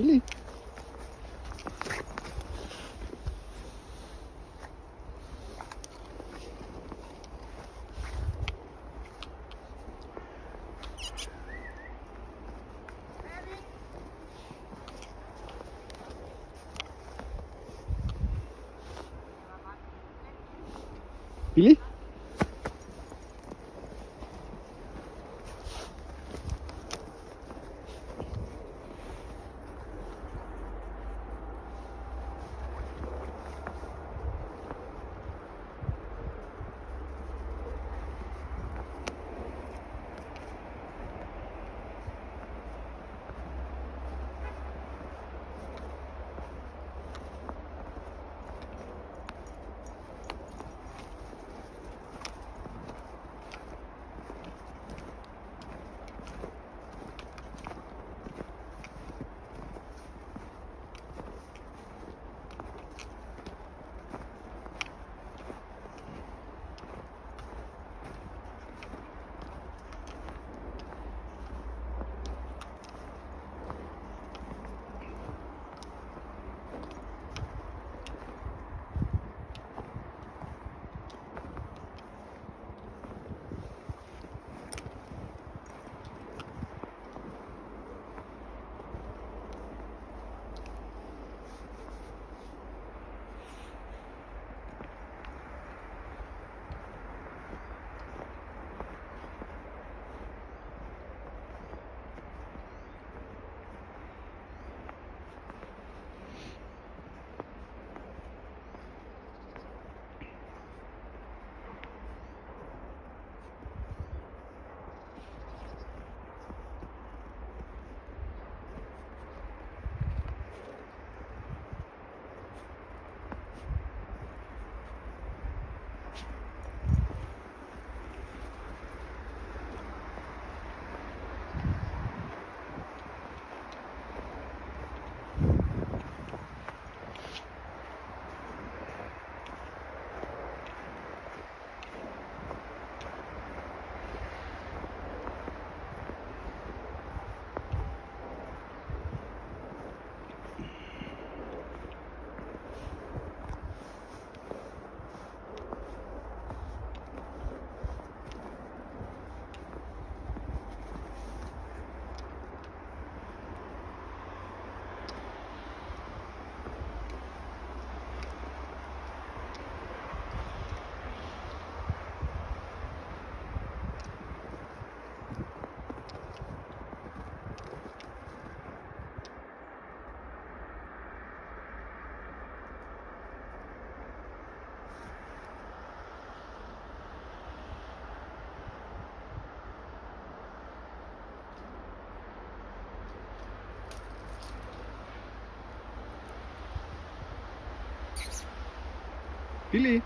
빌리. 빌리? 빌리.